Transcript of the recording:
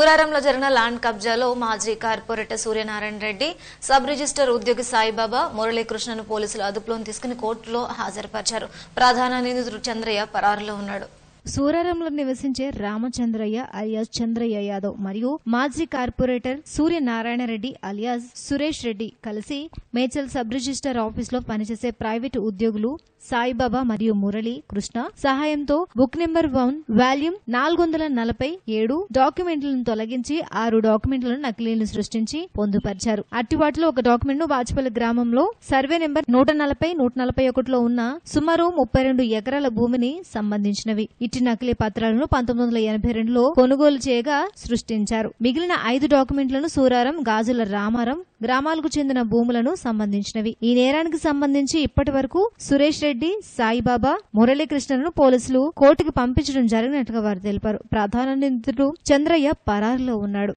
ఊరారంలో జరిగిన ల్యాండ్ కబ్జాలో మాజీ corporator Suryanarayana Reddy sub register ఉద్యోగి సాయిబాబా మురళీకృష్ణను పోలీసులు అదుపులోకి తీసుకుని కోర్టులో హాజరుపరిచారు. ప్రధాన నిందితుడు చంద్రయ్య పరారులో ఉన్నాడు. సూరారంలో నివసించే రామచంద్రయ్య అలియాస్ చంద్రయ్య యాదవ్ మరియు మాజీ కార్పొరేటర్ సూర్యనారాయణ రెడ్డి అలియాస్ సురేష్ రెడ్డి కలిసి మేచల్ సబ్ రిజిస్టర్ ఆఫీస్లో పనిచేసే ప్రైవేటు ఉద్యోగులు సాయిబాబా మరియు మురళి కృష్ణ సహాయంతో బుక్ నెంబర్ వన్ వాల్యూమ్ నాలుగు వందల నలభై ఏడు డాక్యుమెంట్లను తొలగించి ఆరు డాక్యుమెంట్లను నకిలీలు సృష్టించి పొందుపరిచారు. అట్టివాటిలో ఒక డాక్యుమెంట్ను వాజ్పల్లి గ్రామంలో సర్వే నెంబర్ నూట నలభై నూట నలభై ఒకటిలో ఉన్న సుమారు ముప్పై రెండు ఎకరాల భూమిని సంబంధించినవి. ఇట్టి నకిలీ పత్రాలను పంతొమ్మిది వందల ఎనభై రెండులో కొనుగోలు చేయగా సృష్టించారు. మిగిలిన ఐదు డాక్యుమెంట్లను సూరారం గాజుల రామారం గ్రామాలకు చెందిన భూములను సంబంధించినవి. ఈ నేరానికి సంబంధించి ఇప్పటి వరకు సురేష్ రెడ్డి సాయిబాబా మురళీకృష్ణను పోలీసులు కోర్టుకు పంపించడం జరిగినట్టుగా వారు తెలిపారు. ప్రధాన నిందితుడు చంద్రయ్య పరారులో ఉన్నాడు.